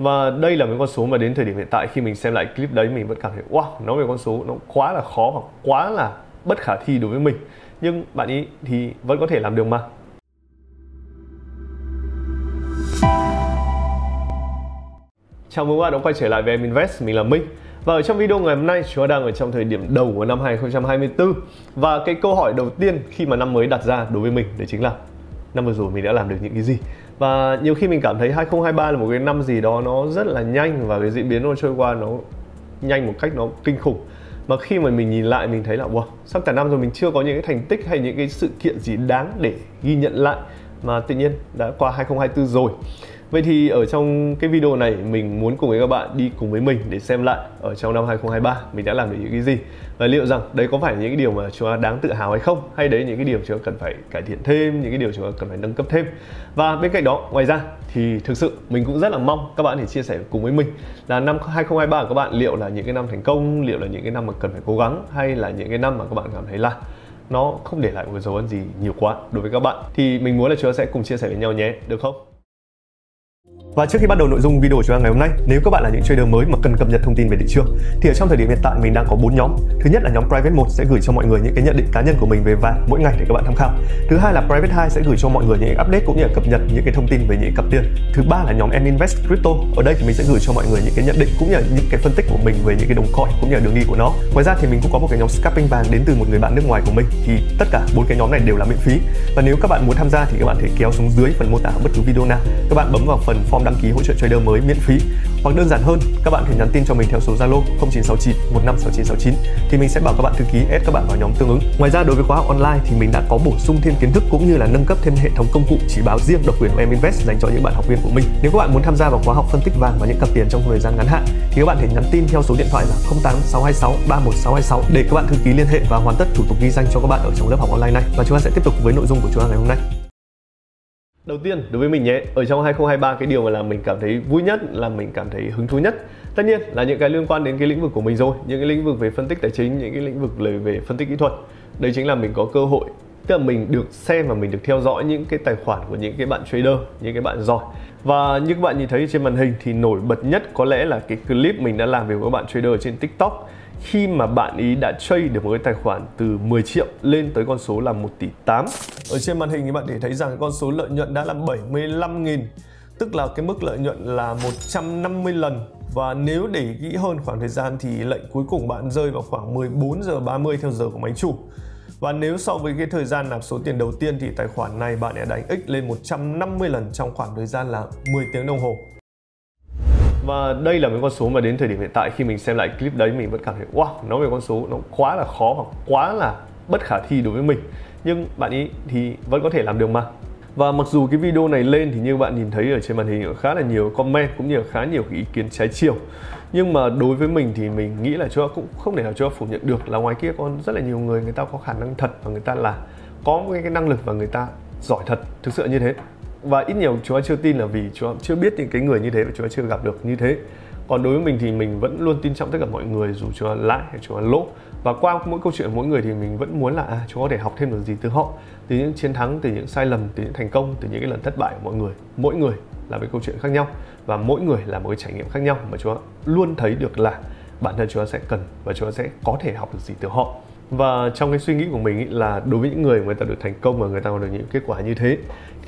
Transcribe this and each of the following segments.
và đây là một con số mà đến thời điểm hiện tại khi mình xem lại clip đấy mình vẫn cảm thấy wow nó về con số nó quá là khó hoặc quá là bất khả thi đối với mình. Nhưng bạn ý thì vẫn có thể làm được mà. Chào mừng các bạn đã quay trở lại với em Invest, mình là Minh. Và ở trong video ngày hôm nay chúng ta đang ở trong thời điểm đầu của năm 2024 Và cái câu hỏi đầu tiên khi mà năm mới đặt ra đối với mình đấy chính là Năm vừa rồi mình đã làm được những cái gì? Và nhiều khi mình cảm thấy 2023 là một cái năm gì đó nó rất là nhanh Và cái diễn biến nó trôi qua nó nhanh một cách nó kinh khủng. Mà khi mà mình nhìn lại mình thấy là, wow, sắp cả năm rồi mình chưa có những cái thành tích hay những cái sự kiện gì đáng để ghi nhận lại. Mà tự nhiên đã qua 2024 rồi. Vậy thì ở trong cái video này, mình muốn cùng với các bạn đi cùng với mình để xem lại ở trong năm 2023 mình đã làm được những cái gì. Và liệu rằng đấy có phải những cái điều mà chúng ta đáng tự hào hay không? Hay đấy những cái điều chúng ta cần phải cải thiện thêm, những cái điều chúng ta cần phải nâng cấp thêm? Và bên cạnh đó, ngoài ra thì thực sự mình cũng rất là mong các bạn thì chia sẻ cùng với mình là năm 2023 của các bạn liệu là những cái năm thành công, liệu là những cái năm mà cần phải cố gắng hay là những cái năm mà các bạn cảm thấy là nó không để lại một dấu ấn gì nhiều quá đối với các bạn. Thì mình muốn là chúng ta sẽ cùng chia sẻ với nhau nhé, được không? Và trước khi bắt đầu nội dung video của chúng ta ngày hôm nay, nếu các bạn là những trader mới mà cần cập nhật thông tin về thị trường thì ở trong thời điểm hiện tại mình đang có bốn nhóm. Thứ nhất là nhóm Private 1 sẽ gửi cho mọi người những cái nhận định cá nhân của mình về vàng mỗi ngày để các bạn tham khảo. Thứ hai là Private 2 sẽ gửi cho mọi người những update cũng như là cập nhật những cái thông tin về những cặp tiền. Thứ ba là nhóm M Invest Crypto. Ở đây thì mình sẽ gửi cho mọi người những cái nhận định cũng như là những cái phân tích của mình về những cái đồng coin cũng như là đường đi của nó. Ngoài ra thì mình cũng có một cái nhóm scalping vàng đến từ một người bạn nước ngoài của mình thì tất cả bốn cái nhóm này đều là miễn phí. Và nếu các bạn muốn tham gia thì các bạn thể kéo xuống dưới phần mô tả bất cứ video nào. Các bạn bấm vào phần form form đăng ký hỗ trợ trader mới miễn phí hoặc đơn giản hơn, các bạn thể nhắn tin cho mình theo số Zalo 0969 156969 thì mình sẽ bảo các bạn thư ký add các bạn vào nhóm tương ứng. Ngoài ra, đối với khóa học online thì mình đã có bổ sung thêm kiến thức cũng như là nâng cấp thêm hệ thống công cụ chỉ báo riêng độc quyền của em Invest dành cho những bạn học viên của mình. Nếu các bạn muốn tham gia vào khóa học phân tích vàng và những cặp tiền trong thời gian ngắn hạn, thì các bạn thể nhắn tin theo số điện thoại là 08626 31626 để các bạn thư ký liên hệ và hoàn tất thủ tục ghi danh cho các bạn ở trong lớp học online này. Và chúng ta sẽ tiếp tục với nội dung của chúng ta ngày hôm nay. Đầu tiên đối với mình nhé, ở trong 2023 cái điều mà làm mình cảm thấy vui nhất là mình cảm thấy hứng thú nhất Tất nhiên là những cái liên quan đến cái lĩnh vực của mình rồi. Những cái lĩnh vực về phân tích tài chính, những cái lĩnh vực về phân tích kỹ thuật. Đây chính là mình có cơ hội Tức là mình được xem và mình được theo dõi những cái tài khoản của những cái bạn trader, những cái bạn giỏi. Và như các bạn nhìn thấy trên màn hình thì nổi bật nhất có lẽ là cái clip mình đã làm về các bạn trader trên TikTok khi mà bạn ý đã trade được một cái tài khoản từ 10 triệu lên tới con số là 1 tỷ 8 ở trên màn hình thì bạn để thấy rằng con số lợi nhuận đã là 75.000, tức là cái mức lợi nhuận là 150 lần. Và nếu để kỹ hơn khoảng thời gian thì lệnh cuối cùng bạn rơi vào khoảng 14 giờ 30 theo giờ của máy chủ. Và nếu so với cái thời gian nạp số tiền đầu tiên thì tài khoản này bạn đã đánh x lên 150 lần trong khoảng thời gian là 10 tiếng đồng hồ và đây là một con số mà đến thời điểm hiện tại khi mình xem lại clip đấy mình vẫn cảm thấy, wow, nó về con số nó quá là khó hoặc quá là bất khả thi đối với mình. Nhưng bạn ý thì vẫn có thể làm được mà. Và mặc dù cái video này lên thì như bạn nhìn thấy ở trên màn hình khá là nhiều comment cũng như là khá nhiều ý kiến trái chiều. Nhưng mà đối với mình thì mình nghĩ là cho cũng không thể nào cho phủ nhận được là ngoài kia còn rất là nhiều người người ta có khả năng thật và người ta là, có cái năng lực và người ta giỏi thật. Thực sự như thế và ít nhiều chúng ta chưa tin là vì chúng ta chưa biết những cái người như thế và chúng ta chưa gặp được như thế. Còn đối với mình thì mình vẫn luôn tin trọng tất cả mọi người dù Chúa lãi hay Chúa lỗ. Và qua mỗi câu chuyện mỗi người thì mình vẫn muốn là à, Chúa có thể học thêm được gì từ họ. Từ những chiến thắng từ những sai lầm từ những thành công từ những cái lần thất bại của mọi người. Mỗi người là một câu chuyện khác nhau. Và mỗi người là một cái trải nghiệm khác nhau mà chúng ta luôn thấy được là bản thân chúng ta sẽ cần và chúng ta sẽ có thể học được gì từ họ và trong cái suy nghĩ của mình ý, là đối với những người người ta được thành công và người ta có được những kết quả như thế,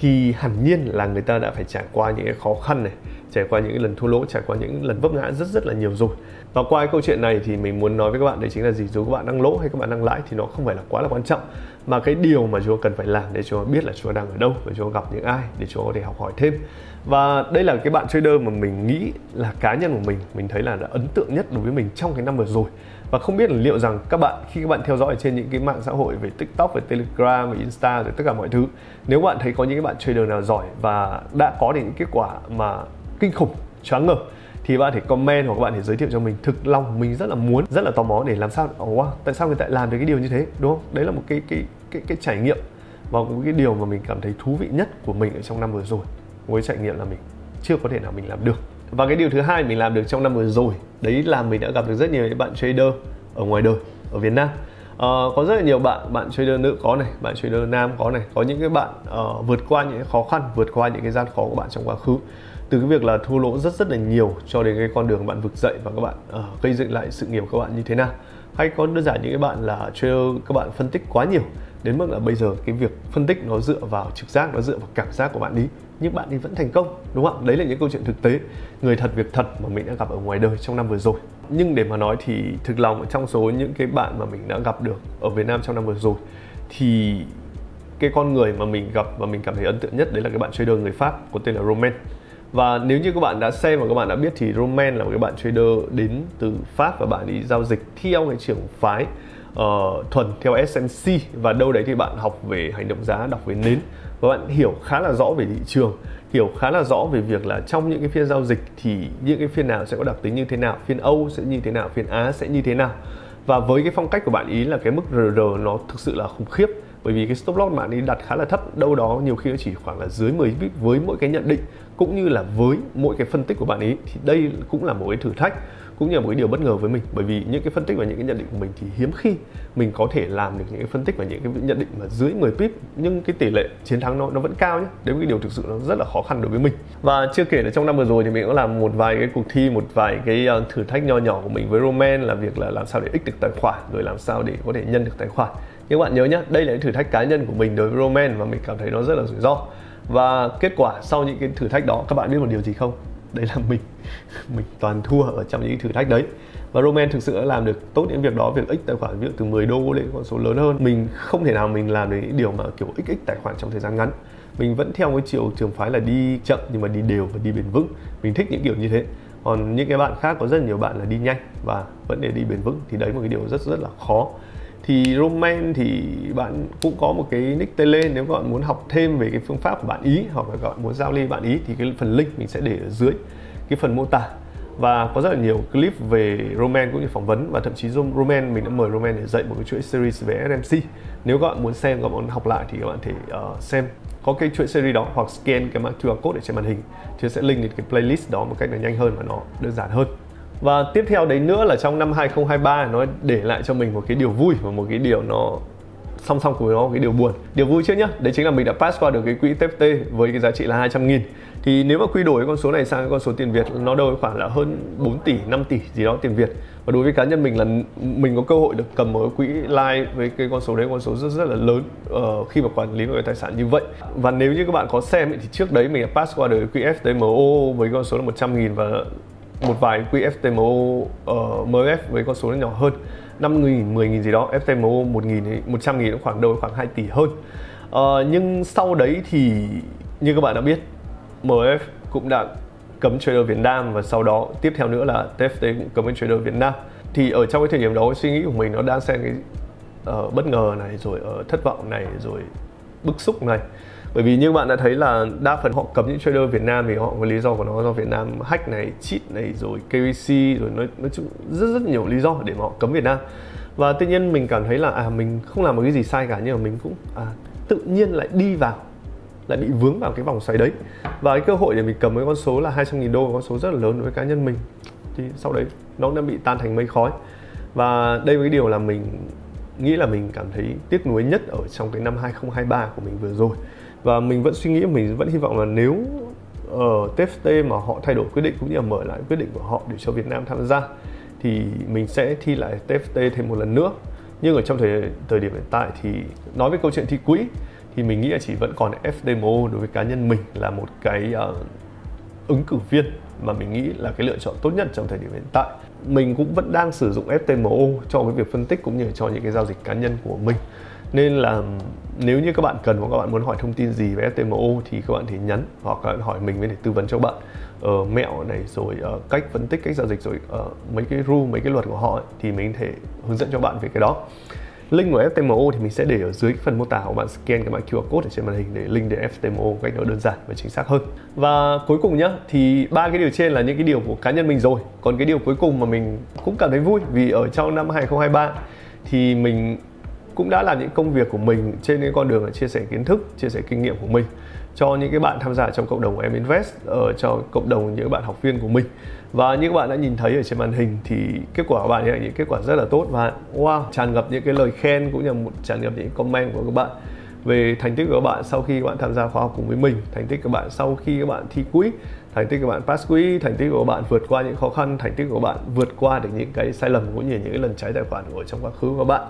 thì hẳn nhiên là người ta đã phải trải qua những cái khó khăn này trải qua những lần thua lỗ, trải qua những lần vấp ngã rất rất là nhiều rồi. Và qua cái câu chuyện này thì mình muốn nói với các bạn đấy chính là gì? Dù các bạn đang lỗ hay các bạn đang lãi thì nó không phải là quá là quan trọng. Mà cái điều mà chúng ta cần phải làm để chúng ta biết là chúng ta đang ở đâu và chúng ta gặp những ai, để chúng ta có thể học hỏi thêm. Và đây là cái bạn trader mà mình nghĩ là cá nhân của mình mình thấy là đã ấn tượng nhất đối với mình trong cái năm vừa rồi. Và không biết là liệu rằng các bạn, khi các bạn theo dõi trên những cái mạng xã hội về tiktok, về telegram, về insta rồi tất cả mọi thứ, nếu bạn thấy có những cái bạn trader nào giỏi và đã có được những kết quả mà kinh khủng choáng ngợp thì bạn thể comment hoặc bạn thể giới thiệu cho mình. Thực lòng mình rất là muốn rất là tò mò để làm sao oh, wow, tại sao người ta làm được cái điều như thế đúng không? Đấy là một cái cái cái cái trải nghiệm và cũng cái điều mà mình cảm thấy thú vị nhất của mình ở trong năm vừa rồi với trải nghiệm là mình chưa có thể nào mình làm được. Và cái điều thứ hai mình làm được trong năm vừa rồi đấy là mình đã gặp được rất nhiều những bạn trader ở ngoài đời ở Việt Nam. À, có rất là nhiều bạn bạn trader nữ có này bạn trader nam có này có những cái bạn uh, vượt qua những cái khó khăn vượt qua những cái gian khó của bạn trong quá khứ từ cái việc là thua lỗ rất rất là nhiều cho đến cái con đường bạn vực dậy và các bạn uh, gây dựng lại sự nghiệp của các bạn như thế nào. Hay có đơn giản những cái bạn là trader các bạn phân tích quá nhiều đến mức là bây giờ cái việc phân tích nó dựa vào trực giác nó dựa vào cảm giác của bạn đi nhưng bạn ấy vẫn thành công đúng không đấy là những câu chuyện thực tế người thật việc thật mà mình đã gặp ở ngoài đời trong năm vừa rồi. Nhưng để mà nói thì thực lòng trong số những cái bạn mà mình đã gặp được ở Việt Nam trong năm vừa rồi thì cái con người mà mình gặp và mình cảm thấy ấn tượng nhất đấy là cái bạn trader người Pháp có tên là Roman và nếu như các bạn đã xem và các bạn đã biết thì Roman là một cái bạn trader đến từ Pháp và bạn đi giao dịch theo cái trường phái uh, thuần theo SMC và đâu đấy thì bạn học về hành động giá đọc về nến. Và bạn hiểu khá là rõ về thị trường hiểu khá là rõ về việc là trong những cái phiên giao dịch thì những cái phiên nào sẽ có đặc tính như thế nào phiên Âu sẽ như thế nào phiên Á sẽ như thế nào và với cái phong cách của bạn ý là cái mức RR nó thực sự là khủng khiếp. Bởi vì cái stop loss bạn ấy đặt khá là thấp, đâu đó nhiều khi nó chỉ khoảng là dưới 10 pip với mỗi cái nhận định, cũng như là với mỗi cái phân tích của bạn ấy thì đây cũng là một cái thử thách cũng như là một cái điều bất ngờ với mình. Bởi vì những cái phân tích và những cái nhận định của mình thì hiếm khi mình có thể làm được những cái phân tích và những cái nhận định mà dưới 10 pip, nhưng cái tỷ lệ chiến thắng nó nó vẫn cao nhé. Đấy là cái điều thực sự nó rất là khó khăn đối với mình. Và chưa kể là trong năm vừa rồi thì mình cũng làm một vài cái cuộc thi, một vài cái ờ, thử thách nho nhỏ của mình với Roman là việc là làm sao để ích được tài khoản, rồi làm sao để có thể nhân được tài khoản. Nhưng các bạn nhớ nhé đây là cái thử thách cá nhân của mình đối với Roman và mình cảm thấy nó rất là rủi ro. Và kết quả sau những cái thử thách đó, các bạn biết một điều gì không? Đấy là mình. Mình toàn thua ở trong những thử thách đấy. Và Roman thực sự đã làm được tốt những việc đó, việc ích tài khoản ví dụ từ 10 đô lên con số lớn hơn. Mình không thể nào mình làm được những điều mà kiểu ích ích tài khoản trong thời gian ngắn. Mình vẫn theo cái chiều trường phái là đi chậm nhưng mà đi đều và đi bền vững. Mình thích những kiểu như thế. Còn những cái bạn khác, có rất nhiều bạn là đi nhanh và vẫn để đi bền vững. Thì đấy một cái điều rất rất là khó thì Roman thì bạn cũng có một cái nick tên lên nếu các bạn muốn học thêm về cái phương pháp của bạn ý hoặc là các bạn muốn giao lưu bạn ý thì cái phần link mình sẽ để ở dưới cái phần mô tả. Và có rất là nhiều clip về Roman cũng như phỏng vấn và thậm chí Roman mình đã mời Roman để dạy một cái chuỗi series về SMC nếu các bạn muốn xem các bạn muốn học lại thì các bạn thể uh, xem có cái chuỗi series đó hoặc scan cái mã QR code ở trên màn hình. Thì sẽ link đến cái playlist đó một cách là nhanh hơn và nó đơn giản hơn và tiếp theo đấy nữa là trong năm 2023 nó để lại cho mình một cái điều vui và một cái điều nó song song cùng với nó một cái điều buồn. Điều vui trước nhá đấy chính là mình đã pass qua được cái quỹ TFT với cái giá trị là 200 nghìn. Thì nếu mà quy đổi con số này sang con số tiền Việt nó đâu khoảng là hơn 4 tỷ 5 tỷ gì đó tiền Việt. Và đối với cá nhân mình là mình có cơ hội được cầm ở quỹ live với cái con số đấy con số rất rất là lớn uh, khi mà quản lý một cái tài sản như vậy. Và nếu như các bạn có xem thì trước đấy mình đã pass qua được quỹ FTMO với con số là 100 nghìn và một vài quỹ FTMO uh, ờ, MF với con số nó nhỏ hơn 5 nghìn, 10 nghìn gì đó FTMO 1 nghìn, 100 nghìn khoảng đâu khoảng 2 tỷ hơn. Uh, nhưng sau đấy thì như các bạn đã biết MF cũng đã cấm trader Việt Nam và sau đó tiếp theo nữa là TFT cũng cấm trader Việt Nam. Thì ở trong cái thời điểm đó suy nghĩ của mình nó đang xen cái uh, bất ngờ này rồi uh, thất vọng này rồi bức xúc này bởi vì như bạn đã thấy là đa phần họ cấm những trader Việt Nam vì họ có lý do của nó do Việt Nam hack này, cheat này rồi KYC rồi nói nói chung rất rất nhiều lý do để mà họ cấm Việt Nam. Và tự nhiên mình cảm thấy là à mình không làm một cái gì sai cả nhưng mà mình cũng à, tự nhiên lại đi vào lại bị vướng vào cái vòng xoáy đấy. Và cái cơ hội để mình cầm cái con số là 200 nghìn đô con số rất là lớn đối với cá nhân mình thì sau đấy nó đã bị tan thành mây khói. Và đây là cái điều là mình nghĩ là mình cảm thấy tiếc nuối nhất ở trong cái năm 2023 của mình vừa rồi và mình vẫn suy nghĩ mình vẫn hy vọng là nếu ờ, ở TFT mà họ thay đổi quyết định cũng như là mở lại quyết định của họ để cho Việt Nam tham gia thì mình sẽ thi lại TFT thêm một lần nữa. Nhưng ở trong thời thời điểm hiện tại thì nói về câu chuyện thi quỹ thì mình nghĩ là chỉ vẫn còn FTMO đối với cá nhân mình là một cái uh, ứng cử viên mà mình nghĩ là cái lựa chọn tốt nhất trong thời điểm hiện tại. Mình cũng vẫn đang sử dụng FTMO cho cái việc phân tích cũng như cho những cái giao dịch cá nhân của mình nên là nếu như các bạn cần hoặc các bạn muốn hỏi thông tin gì về FTMO thì các bạn thì nhắn hoặc các bạn hỏi mình để tư vấn cho bạn. Uh, mẹo này rồi uh, cách phân tích cách giao dịch rồi uh, mấy cái rule mấy cái luật của họ ấy, thì mình thể hướng dẫn cho bạn về cái đó. Link của FTMO thì mình sẽ để ở dưới phần mô tả của bạn. Scan cái mã QR code ở trên màn hình để link đến FTMO cách nó đơn giản và chính xác hơn. Và cuối cùng nhá thì ba cái điều trên là những cái điều của cá nhân mình rồi. Còn cái điều cuối cùng mà mình cũng cảm thấy vui vì ở trong năm 2023 thì mình cũng đã làm những công việc của mình trên cái con đường là chia sẻ kiến thức, chia sẻ kinh nghiệm của mình cho những cái bạn tham gia trong cộng đồng của em invest ở cho cộng đồng những bạn học viên của mình. Và như các bạn đã nhìn thấy ở trên màn hình thì kết quả của bạn là những kết quả rất là tốt và, wow, tràn ngập những cái lời khen cũng như một, tràn ngập những comment của các bạn về thành tích của các bạn sau khi các bạn tham gia khóa học cùng với mình, thành tích của các bạn sau khi các bạn thi quỹ, thành tích của bạn pass quỹ, thành tích của các bạn vượt qua những khó khăn, thành tích của các bạn vượt qua được những cái sai lầm cũng như những cái lần trái tài khoản của trong quá khứ của các bạn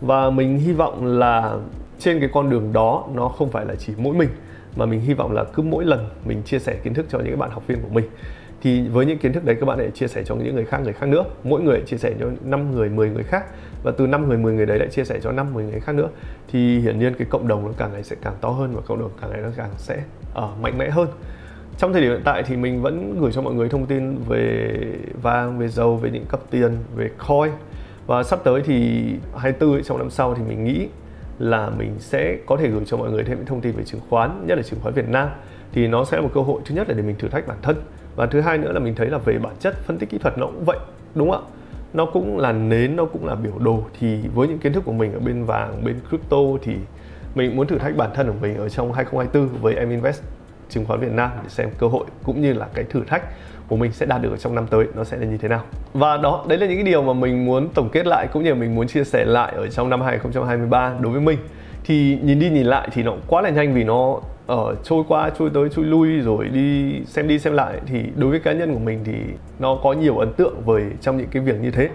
và mình hy vọng là trên cái con đường đó nó không phải là chỉ mỗi mình mà mình hy vọng là cứ mỗi lần mình chia sẻ kiến thức cho những bạn học viên của mình thì với những kiến thức đấy các bạn lại chia sẻ cho những người khác người khác nữa. Mỗi người chia sẻ cho 5 người 10 người khác. Và từ 5 người 10 người đấy lại chia sẻ cho 5 10 người khác nữa. Thì hiển nhiên cái cộng đồng nó càng ngày sẽ càng to hơn và cộng đồng càng ngày nó càng sẽ uh, mạnh mẽ hơn. Trong thời điểm hiện tại thì mình vẫn gửi cho mọi người thông tin về vàng về dầu về những cặp tiền về coin và sắp tới thì 24 ấy, trong năm sau thì mình nghĩ là mình sẽ có thể gửi cho mọi người thêm những thông tin về chứng khoán nhất là chứng khoán Việt Nam. Thì nó sẽ là một cơ hội thứ nhất là để mình thử thách bản thân và thứ hai nữa là mình thấy là về bản chất phân tích kỹ thuật nó cũng vậy đúng không ạ? Nó cũng là nến nó cũng là biểu đồ. Thì với những kiến thức của mình ở bên vàng bên crypto thì mình muốn thử thách bản thân của mình ở trong 2024 với em invest chứng khoán Việt Nam để xem cơ hội cũng như là cái thử thách của mình sẽ đạt được trong năm tới nó sẽ là như thế nào. Và đó đấy là những cái điều mà mình muốn tổng kết lại cũng như là mình muốn chia sẻ lại ở trong năm 2023 đối với mình. Thì nhìn đi nhìn lại thì nó quá là nhanh vì nó ở trôi qua trôi tới trôi lui rồi đi xem đi xem lại. Thì đối với cá nhân của mình thì nó có nhiều ấn tượng với trong những cái việc như thế.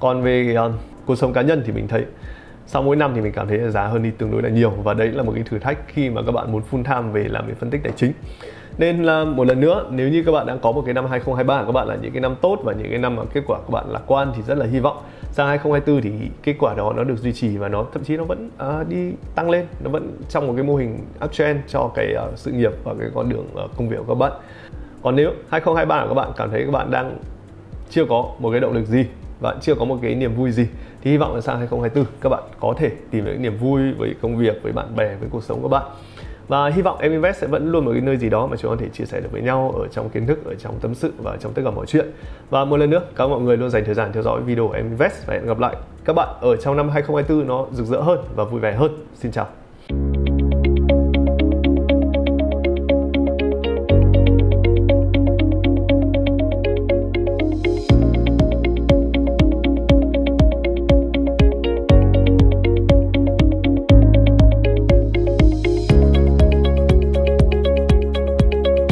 Còn về uh, cuộc sống cá nhân thì mình thấy sau mỗi năm thì mình cảm thấy là giá hơn đi tương đối là nhiều và đấy là một cái thử thách khi mà các bạn muốn full time về làm về phân tích tài chính. Nên là một lần nữa nếu như các bạn đang có một cái năm 2023 của các bạn là những cái năm tốt và những cái năm mà kết quả của bạn lạc quan thì rất là hy vọng. Sang 2024 thì kết quả đó nó được duy trì và nó thậm chí nó vẫn uh, đi tăng lên nó vẫn trong một cái mô hình uptrend cho cái uh, sự nghiệp và cái con đường uh, công việc của các bạn. Còn nếu 2023 của các bạn cảm thấy các bạn đang chưa có một cái động lực gì bạn chưa có một cái niềm vui gì. Thì hy vọng là sang 2024 các bạn có thể tìm được niềm vui với công việc, với bạn bè, với cuộc sống của bạn. Và hy vọng em invest sẽ vẫn luôn một cái nơi gì đó mà chúng ta có thể chia sẻ được với nhau ở trong kiến thức, ở trong tâm sự và trong tất cả mọi chuyện. Và một lần nữa, cảm ơn mọi người luôn dành thời gian theo dõi video của em invest và hẹn gặp lại các bạn ở trong năm 2024 nó rực rỡ hơn và vui vẻ hơn. Xin chào.